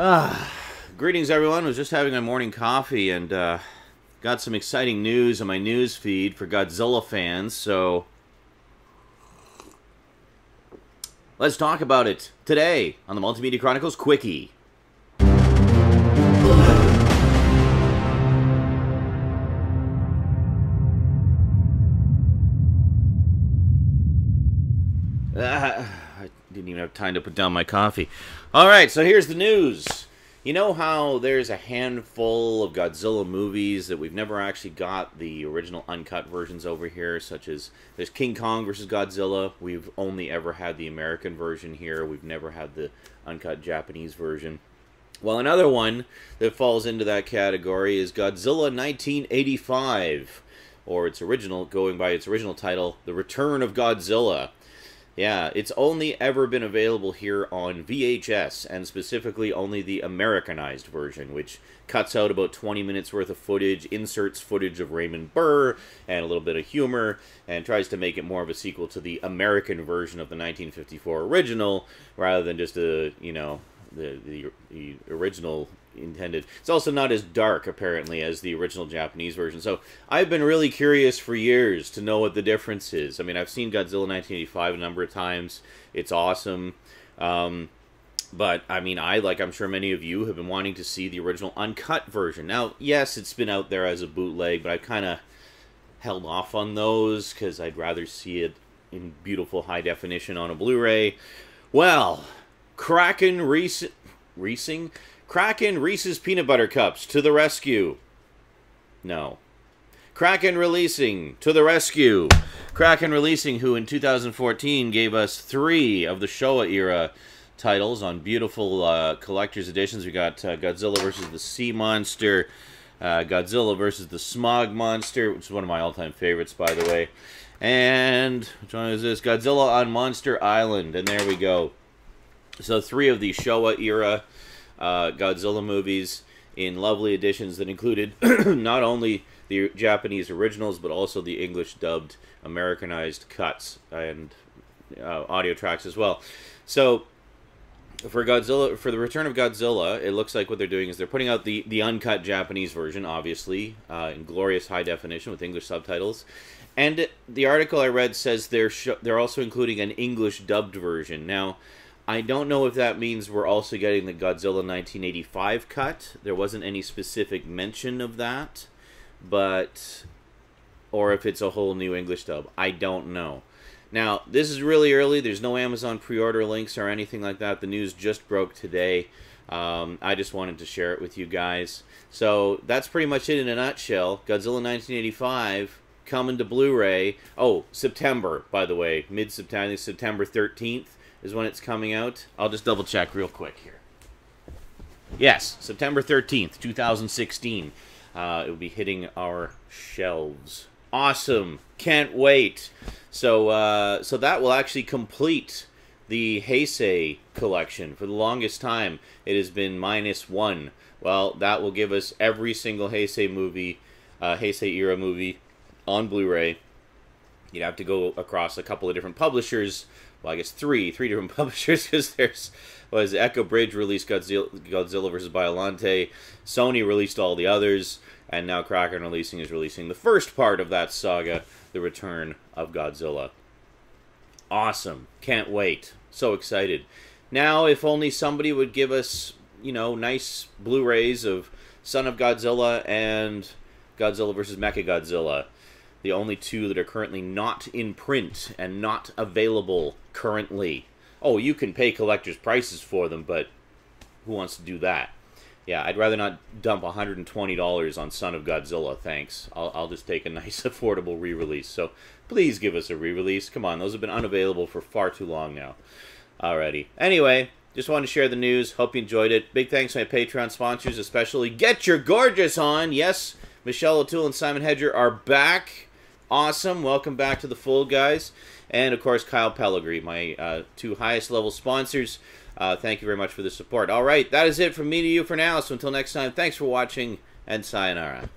Ah, greetings, everyone. I was just having my morning coffee and uh, got some exciting news on my news feed for Godzilla fans. So let's talk about it today on the Multimedia Chronicles Quickie. Ah, didn't even have time to put down my coffee. All right, so here's the news. You know how there's a handful of Godzilla movies that we've never actually got the original uncut versions over here, such as there's King Kong versus Godzilla. We've only ever had the American version here. We've never had the uncut Japanese version. Well, another one that falls into that category is Godzilla 1985, or its original, going by its original title, The Return of Godzilla. Yeah, it's only ever been available here on VHS, and specifically only the Americanized version, which cuts out about 20 minutes worth of footage, inserts footage of Raymond Burr, and a little bit of humor, and tries to make it more of a sequel to the American version of the 1954 original, rather than just a, you know, the, the, the original intended. It's also not as dark, apparently, as the original Japanese version. So I've been really curious for years to know what the difference is. I mean, I've seen Godzilla 1985 a number of times. It's awesome. Um, but, I mean, I, like I'm sure many of you, have been wanting to see the original uncut version. Now, yes, it's been out there as a bootleg, but I've kind of held off on those because I'd rather see it in beautiful high definition on a Blu-ray. Well, Kraken Reese, Reesing? Kraken Reese's Peanut Butter Cups to the rescue. No. Kraken Releasing to the rescue. Kraken Releasing, who in 2014 gave us three of the Showa era titles on beautiful uh, collector's editions. We got uh, Godzilla versus the Sea Monster, uh, Godzilla versus the Smog Monster, which is one of my all-time favorites, by the way. And which one is this? Godzilla on Monster Island. And there we go. So three of the Showa era uh, Godzilla movies in lovely editions that included not only the Japanese originals but also the English dubbed Americanized cuts and uh, audio tracks as well. So for Godzilla for the Return of Godzilla, it looks like what they're doing is they're putting out the the uncut Japanese version, obviously uh, in glorious high definition with English subtitles. And the article I read says they're they're also including an English dubbed version. Now, I don't know if that means we're also getting the Godzilla 1985 cut. There wasn't any specific mention of that, but or if it's a whole new English dub. I don't know. Now, this is really early. There's no Amazon pre-order links or anything like that. The news just broke today. Um, I just wanted to share it with you guys. So that's pretty much it in a nutshell. Godzilla 1985 coming to Blu-ray. Oh, September, by the way, mid-September, September 13th is when it's coming out. I'll just double check real quick here. Yes, September 13th, 2016. Uh, it will be hitting our shelves. Awesome. Can't wait. So, uh, so that will actually complete the Heisei collection. For the longest time, it has been minus one. Well, that will give us every single Heisei movie, uh, Heisei era movie on Blu-ray. You'd have to go across a couple of different publishers well, I guess three, three different publishers because there's was Echo Bridge released Godzilla, Godzilla vs. Biollante, Sony released all the others, and now Kraken Releasing is releasing the first part of that saga, The Return of Godzilla. Awesome. Can't wait. So excited. Now, if only somebody would give us, you know, nice Blu-rays of Son of Godzilla and Godzilla vs. Mechagodzilla the only two that are currently not in print and not available currently. Oh, you can pay collector's prices for them, but who wants to do that? Yeah, I'd rather not dump $120 on Son of Godzilla, thanks. I'll, I'll just take a nice, affordable re-release. So please give us a re-release. Come on, those have been unavailable for far too long now. Alrighty. Anyway, just wanted to share the news. Hope you enjoyed it. Big thanks to my Patreon sponsors, especially Get Your Gorgeous On. Yes, Michelle O'Toole and Simon Hedger are back awesome. Welcome back to the fold, guys. And, of course, Kyle Pellegrini, my uh, two highest level sponsors. Uh, thank you very much for the support. All right, that is it from me to you for now. So until next time, thanks for watching, and sayonara.